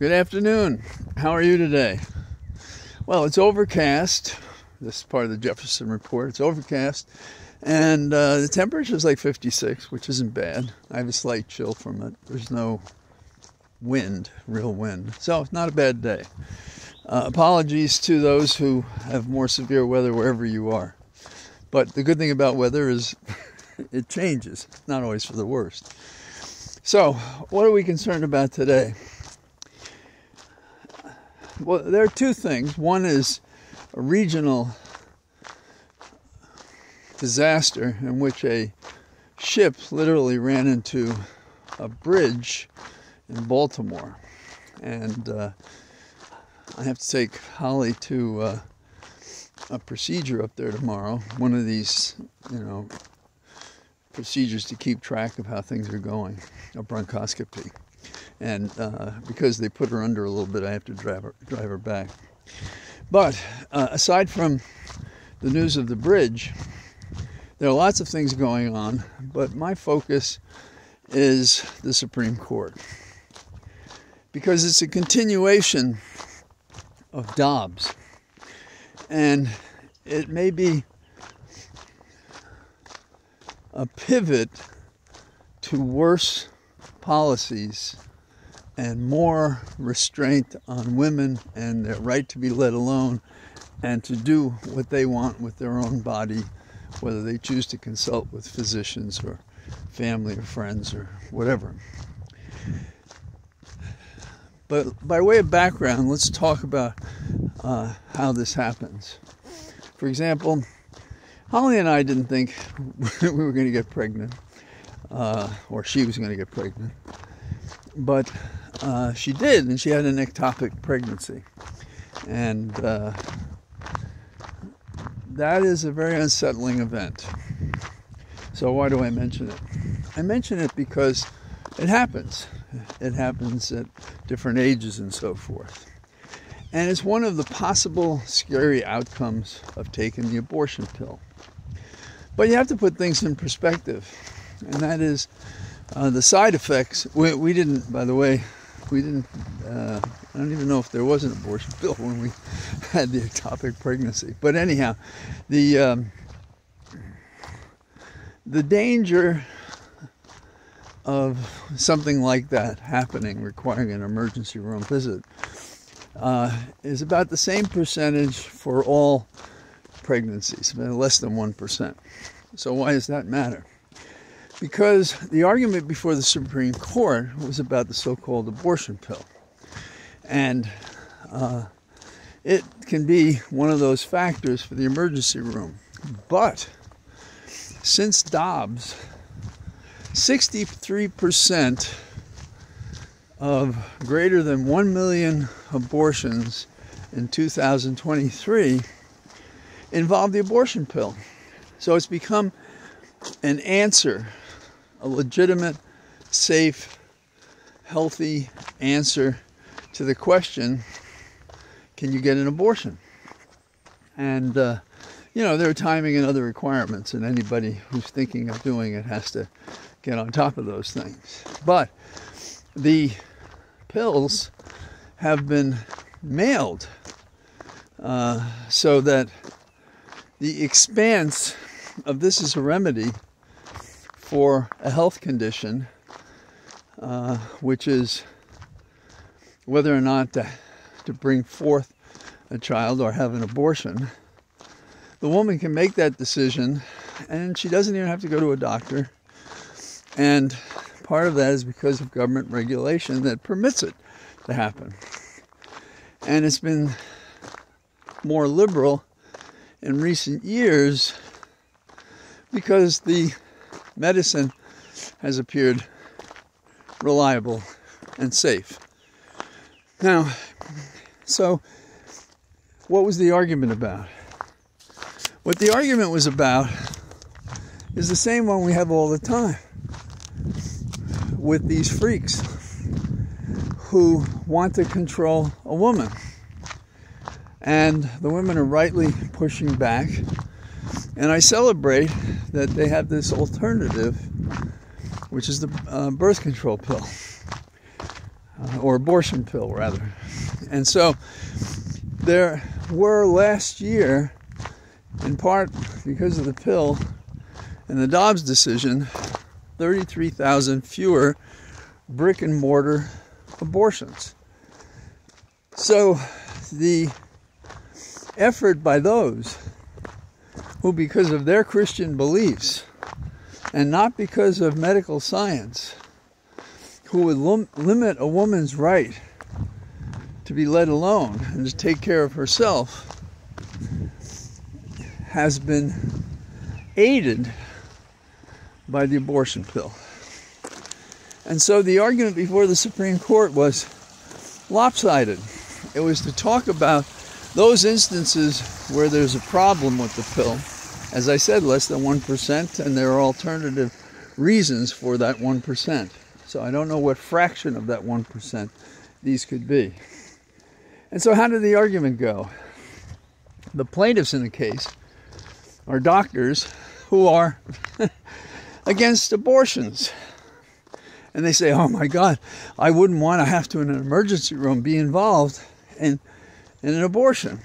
Good afternoon. How are you today? Well, it's overcast. This is part of the Jefferson Report. It's overcast, and uh, the temperature is like 56, which isn't bad. I have a slight chill from it. There's no wind, real wind, so it's not a bad day. Uh, apologies to those who have more severe weather wherever you are. But the good thing about weather is it changes, not always for the worst. So, what are we concerned about today? Well, there are two things. One is a regional disaster in which a ship literally ran into a bridge in Baltimore. And uh, I have to take Holly to uh, a procedure up there tomorrow. One of these, you know, procedures to keep track of how things are going, a bronchoscopy and uh, because they put her under a little bit, I have to drive her, drive her back. But uh, aside from the news of the bridge, there are lots of things going on, but my focus is the Supreme Court because it's a continuation of Dobbs, and it may be a pivot to worse policies and more restraint on women and their right to be let alone and to do what they want with their own body, whether they choose to consult with physicians or family or friends or whatever. But by way of background, let's talk about uh, how this happens. For example, Holly and I didn't think we were going to get pregnant, uh, or she was going to get pregnant, but uh, she did, and she had an ectopic pregnancy. And uh, that is a very unsettling event. So, why do I mention it? I mention it because it happens. It happens at different ages and so forth. And it's one of the possible scary outcomes of taking the abortion pill. But you have to put things in perspective, and that is uh, the side effects. We, we didn't, by the way, we didn't. Uh, I don't even know if there was an abortion pill when we had the ectopic pregnancy. But anyhow, the um, the danger of something like that happening, requiring an emergency room visit, uh, is about the same percentage for all pregnancies, less than one percent. So why does that matter? Because the argument before the Supreme Court was about the so called abortion pill. And uh, it can be one of those factors for the emergency room. But since Dobbs, 63% of greater than 1 million abortions in 2023 involved the abortion pill. So it's become an answer a legitimate, safe, healthy answer to the question can you get an abortion? And, uh, you know, there are timing and other requirements, and anybody who's thinking of doing it has to get on top of those things. But the pills have been mailed uh, so that the expanse of this is a remedy for a health condition, uh, which is whether or not to, to bring forth a child or have an abortion, the woman can make that decision and she doesn't even have to go to a doctor. And part of that is because of government regulation that permits it to happen. And it's been more liberal in recent years because the medicine has appeared reliable and safe. Now, so what was the argument about? What the argument was about is the same one we have all the time with these freaks who want to control a woman. And the women are rightly pushing back. And I celebrate that they have this alternative, which is the uh, birth control pill. uh, or abortion pill rather. And so there were last year, in part because of the pill and the Dobbs decision, 33,000 fewer brick and mortar abortions. So the effort by those who, because of their Christian beliefs and not because of medical science, who would lim- limit a woman's right to be let alone and to take care of herself, has been aided by the abortion pill. And so the argument before the Supreme Court was lopsided. It was to talk about those instances where there's a problem with the pill. As I said, less than 1%, and there are alternative reasons for that 1%. So I don't know what fraction of that 1% these could be. And so, how did the argument go? The plaintiffs in the case are doctors who are against abortions. And they say, oh my God, I wouldn't want to have to, in an emergency room, be involved in, in an abortion.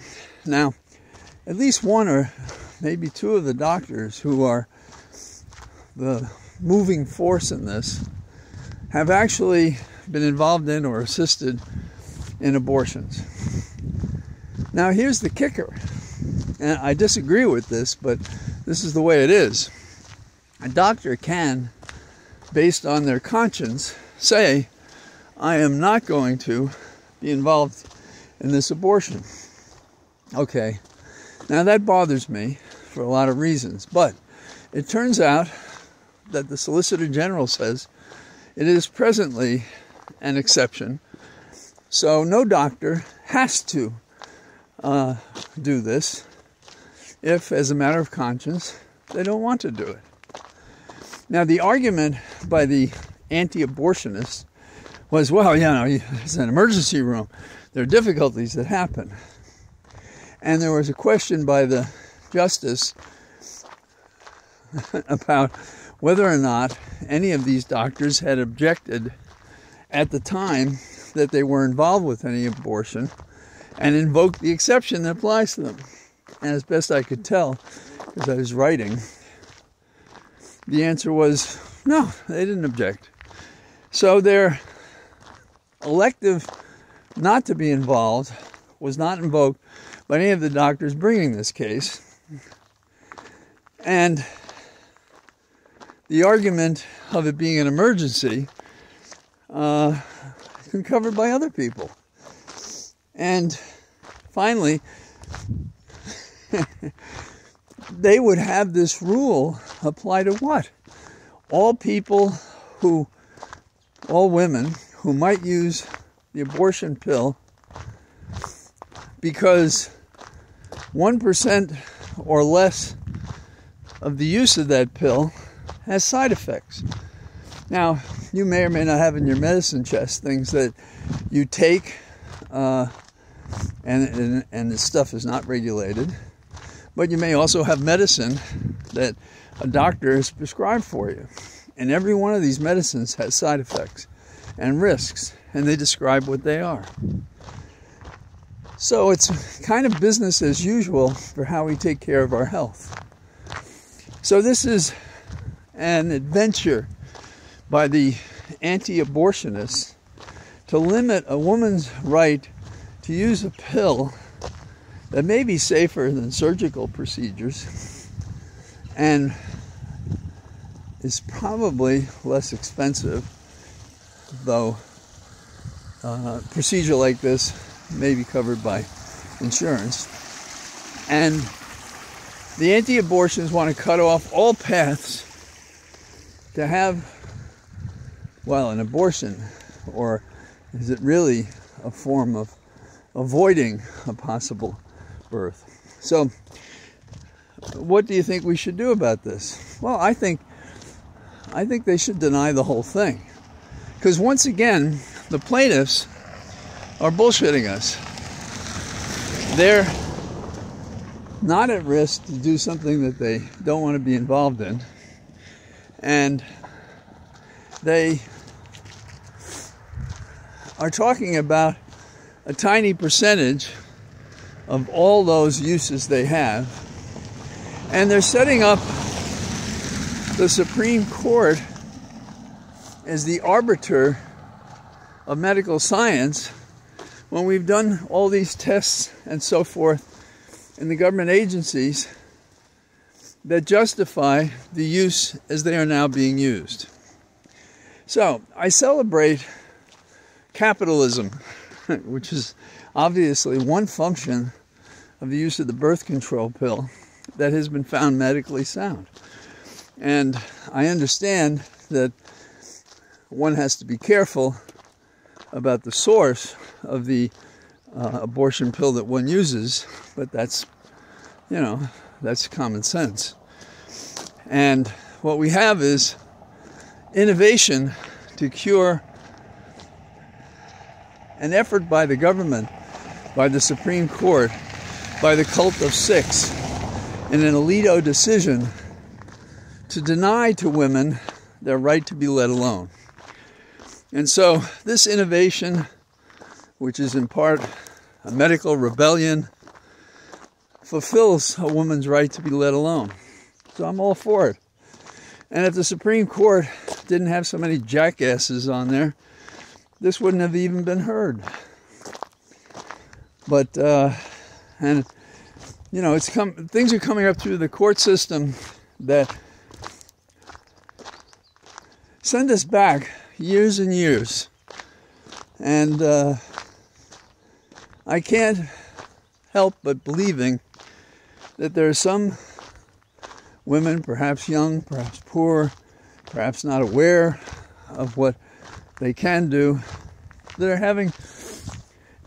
Now, at least one or maybe two of the doctors who are the moving force in this have actually been involved in or assisted in abortions. Now, here's the kicker, and I disagree with this, but this is the way it is. A doctor can, based on their conscience, say, I am not going to be involved in this abortion. Okay, now that bothers me for a lot of reasons, but it turns out that the Solicitor General says it is presently an exception. So no doctor has to uh, do this if, as a matter of conscience, they don't want to do it. Now, the argument by the anti abortionists was well, you know, it's an emergency room. There are difficulties that happen. And there was a question by the justice about whether or not any of these doctors had objected at the time that they were involved with any abortion and invoked the exception that applies to them. And as best I could tell, because I was writing, the answer was no, they didn't object. So their elective not to be involved was not invoked by any of the doctors bringing this case. And the argument of it being an emergency uh, been covered by other people. And finally, they would have this rule apply to what? All people who, all women who might use the abortion pill because 1% or less of the use of that pill has side effects. Now, you may or may not have in your medicine chest things that you take, uh, and, and, and this stuff is not regulated, but you may also have medicine that a doctor has prescribed for you. And every one of these medicines has side effects and risks, and they describe what they are. So it's kind of business as usual for how we take care of our health. So this is an adventure by the anti abortionists to limit a woman's right to use a pill that may be safer than surgical procedures and is probably less expensive, though uh, a procedure like this may be covered by insurance. And the anti abortionists want to cut off all paths to have well, an abortion, or is it really a form of avoiding a possible birth? So, what do you think we should do about this? Well, I think I think they should deny the whole thing. Because once again, the plaintiffs are bullshitting us. They're not at risk to do something that they don't want to be involved in. And they are talking about a tiny percentage of all those uses they have. And they're setting up the Supreme Court as the arbiter of medical science when we've done all these tests and so forth in the government agencies that justify the use as they are now being used. So I celebrate capitalism, which is obviously one function of the use of the birth control pill that has been found medically sound. And I understand that one has to be careful about the source of the uh, abortion pill that one uses, but that's, you know, that's common sense. And what we have is innovation to cure an effort by the government, by the Supreme Court, by the cult of six, in an Alito decision to deny to women their right to be let alone. And so, this innovation, which is in part a medical rebellion, fulfills a woman's right to be let alone. So, I'm all for it. And if the Supreme Court didn't have so many jackasses on there, this wouldn't have even been heard. But, uh, and, you know, it's come, things are coming up through the court system that send us back years and years. And uh, I can't help but believing that there are some women, perhaps young, perhaps poor, perhaps not aware of what they can do, that are having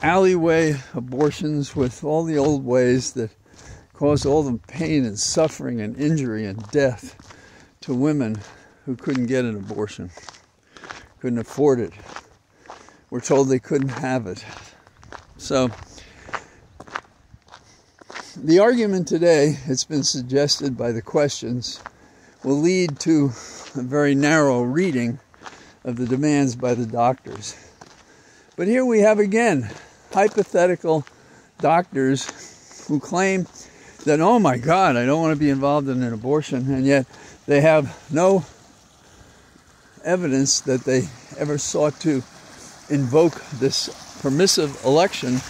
alleyway abortions with all the old ways that cause all the pain and suffering and injury and death to women who couldn't get an abortion, couldn't afford it, were told they couldn't have it. So, the argument today, it's been suggested by the questions, will lead to a very narrow reading of the demands by the doctors. But here we have again hypothetical doctors who claim that, oh my God, I don't want to be involved in an abortion, and yet they have no evidence that they ever sought to invoke this permissive election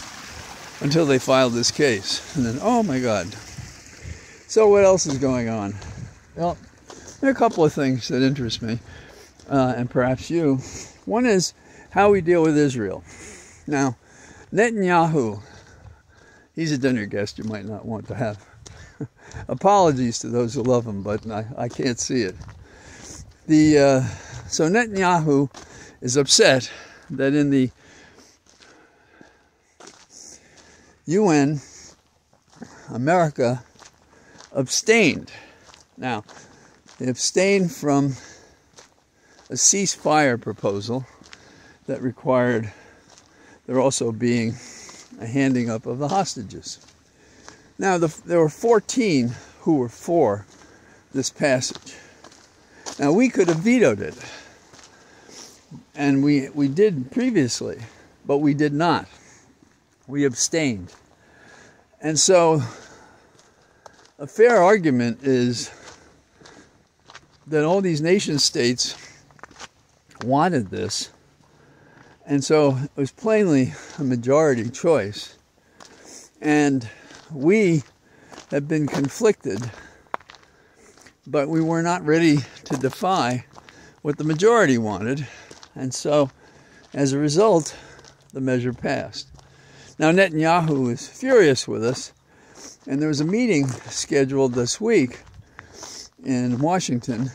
until they filed this case. And then, oh my God. So, what else is going on? Well, there are a couple of things that interest me, uh, and perhaps you. One is how we deal with Israel. Now, Netanyahu, he's a dinner guest you might not want to have. Apologies to those who love him, but I, I can't see it. The uh, so Netanyahu is upset that in the UN, America abstained. Now, they abstained from a ceasefire proposal that required there also being a handing up of the hostages. Now, the, there were 14 who were for this passage. Now, we could have vetoed it and we we did previously, but we did not. We abstained. And so a fair argument is that all these nation states wanted this. And so it was plainly a majority choice. And we have been conflicted, but we were not ready to defy what the majority wanted. And so, as a result, the measure passed. Now, Netanyahu is furious with us, and there was a meeting scheduled this week in Washington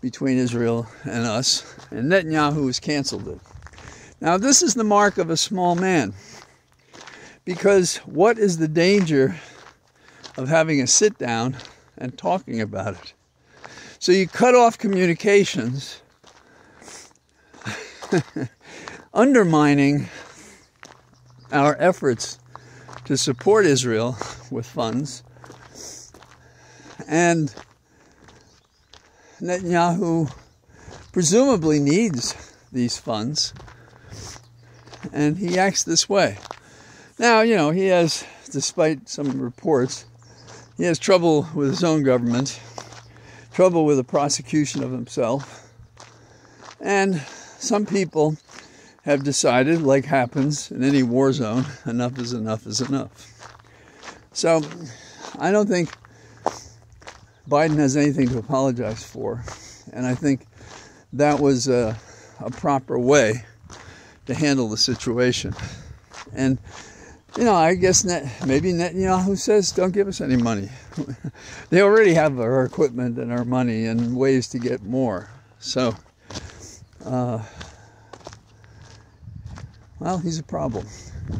between Israel and us, and Netanyahu has canceled it. Now, this is the mark of a small man, because what is the danger of having a sit down and talking about it? So you cut off communications undermining our efforts to support Israel with funds. And Netanyahu presumably needs these funds and he acts this way. Now, you know, he has, despite some reports, he has trouble with his own government, trouble with the prosecution of himself, and some people have decided, like happens in any war zone, enough is enough is enough. So I don't think Biden has anything to apologize for. And I think that was a, a proper way to handle the situation. And, you know, I guess Net, maybe Netanyahu says, don't give us any money. they already have our equipment and our money and ways to get more. So, uh, well, he's a problem.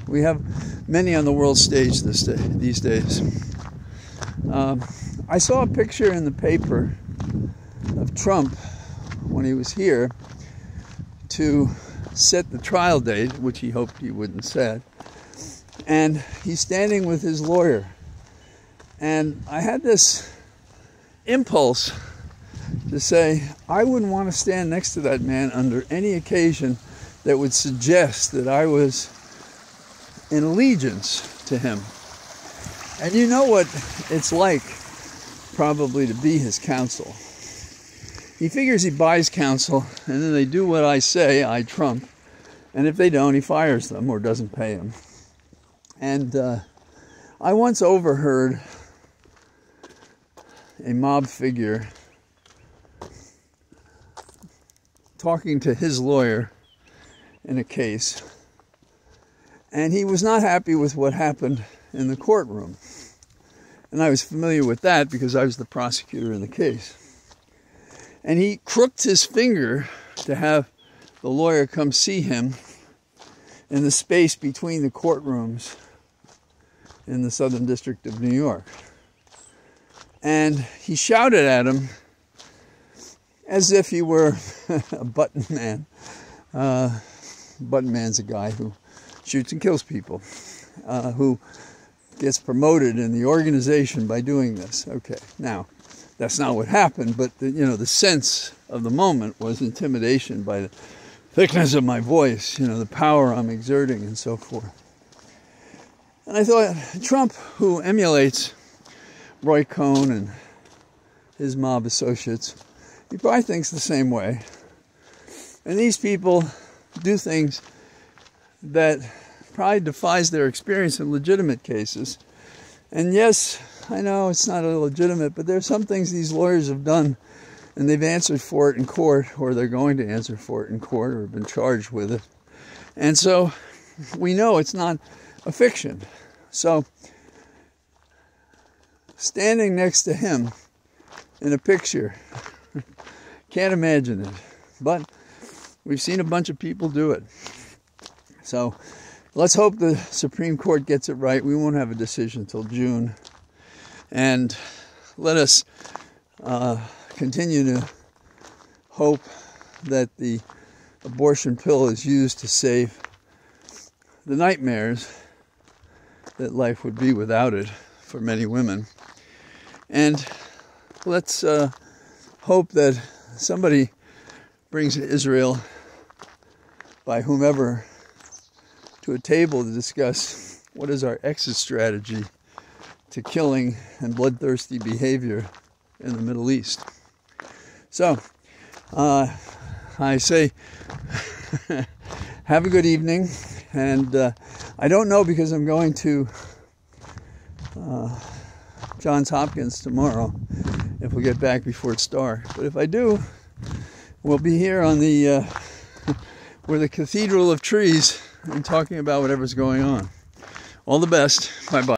We have many on the world stage this day, these days. Um, I saw a picture in the paper of Trump when he was here to set the trial date, which he hoped he wouldn't set. And he's standing with his lawyer. And I had this impulse to say, I wouldn't want to stand next to that man under any occasion that would suggest that I was in allegiance to him. And you know what it's like, probably, to be his counsel. He figures he buys counsel, and then they do what I say, I trump. And if they don't, he fires them or doesn't pay them. And uh, I once overheard a mob figure talking to his lawyer in a case, and he was not happy with what happened in the courtroom. And I was familiar with that because I was the prosecutor in the case. And he crooked his finger to have the lawyer come see him in the space between the courtrooms in the Southern District of New York. And he shouted at him as if he were a button man. Uh, button man's a guy who shoots and kills people, uh, who gets promoted in the organization by doing this. Okay, now that's not what happened, but the, you know the sense of the moment was intimidation by the thickness of my voice, you know the power I'm exerting, and so forth. And I thought Trump, who emulates Roy Cohn and his mob associates, he probably thinks the same way. And these people do things that probably defies their experience in legitimate cases. And yes, I know it's not illegitimate, but there are some things these lawyers have done and they've answered for it in court, or they're going to answer for it in court, or been charged with it. And so we know it's not a fiction. So standing next to him in a picture, can't imagine it. But we've seen a bunch of people do it. So let's hope the Supreme Court gets it right. We won't have a decision until June. And let us uh, continue to hope that the abortion pill is used to save the nightmares that life would be without it for many women. And let's uh, hope that somebody brings Israel by whomever to a table to discuss what is our exit strategy to killing and bloodthirsty behavior in the Middle East. So, uh, I say, have a good evening. And uh, I don't know because I'm going to uh, Johns Hopkins tomorrow if we get back before it's dark. But if I do, we'll be here on the uh, where the Cathedral of Trees and talking about whatever's going on. All the best. Bye bye.